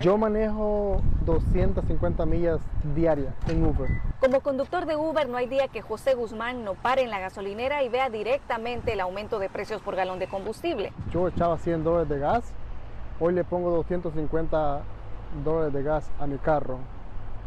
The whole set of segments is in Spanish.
Yo manejo 250 millas diarias en Uber. Como conductor de Uber no hay día que José Guzmán no pare en la gasolinera y vea directamente el aumento de precios por galón de combustible. Yo echaba 100 dólares de gas, hoy le pongo 250 dólares de gas a mi carro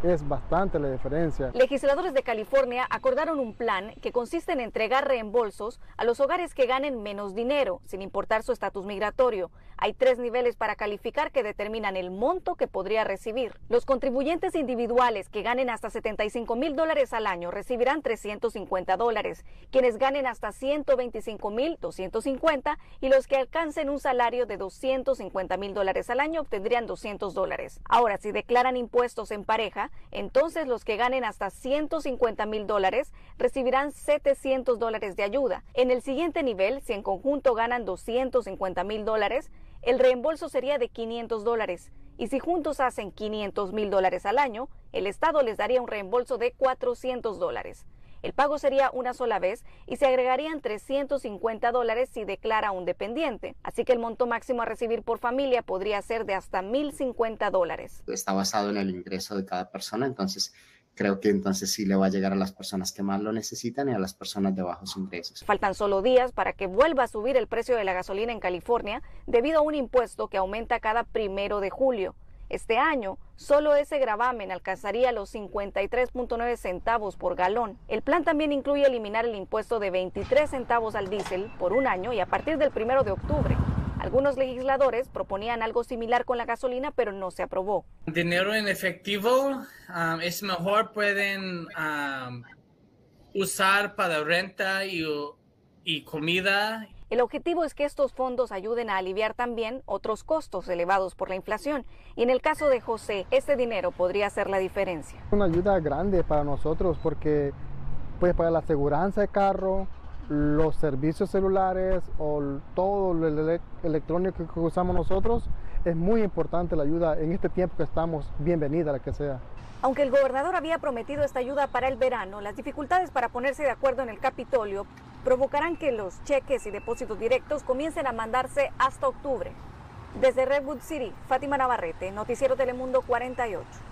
es bastante la diferencia. Legisladores de California acordaron un plan que consiste en entregar reembolsos a los hogares que ganen menos dinero, sin importar su estatus migratorio. Hay tres niveles para calificar que determinan el monto que podría recibir. Los contribuyentes individuales que ganen hasta 75 mil dólares al año recibirán 350 dólares, quienes ganen hasta 125 mil 250 y los que alcancen un salario de 250 mil dólares al año obtendrían 200 dólares. Ahora, si declaran impuestos en pareja, entonces los que ganen hasta 150 mil dólares recibirán 700 dólares de ayuda. En el siguiente nivel, si en conjunto ganan 250 mil dólares, el reembolso sería de 500 dólares. Y si juntos hacen 500 mil dólares al año, el Estado les daría un reembolso de 400 dólares. El pago sería una sola vez y se agregarían 350 dólares si declara un dependiente. Así que el monto máximo a recibir por familia podría ser de hasta 1.050 dólares. Está basado en el ingreso de cada persona, entonces creo que entonces sí le va a llegar a las personas que más lo necesitan y a las personas de bajos ingresos. Faltan solo días para que vuelva a subir el precio de la gasolina en California debido a un impuesto que aumenta cada primero de julio. Este año, solo ese gravamen alcanzaría los 53.9 centavos por galón. El plan también incluye eliminar el impuesto de 23 centavos al diésel por un año y a partir del primero de octubre. Algunos legisladores proponían algo similar con la gasolina, pero no se aprobó. Dinero en efectivo um, es mejor, pueden um, usar para renta y comida el objetivo es que estos fondos ayuden a aliviar también otros costos elevados por la inflación. Y en el caso de José, este dinero podría hacer la diferencia. Una ayuda grande para nosotros porque pues para la aseguranza de carro, los servicios celulares o todo lo electrónico que usamos nosotros, es muy importante la ayuda en este tiempo que estamos, bienvenida la que sea. Aunque el gobernador había prometido esta ayuda para el verano, las dificultades para ponerse de acuerdo en el Capitolio provocarán que los cheques y depósitos directos comiencen a mandarse hasta octubre. Desde Redwood City, Fátima Navarrete, Noticiero Telemundo 48.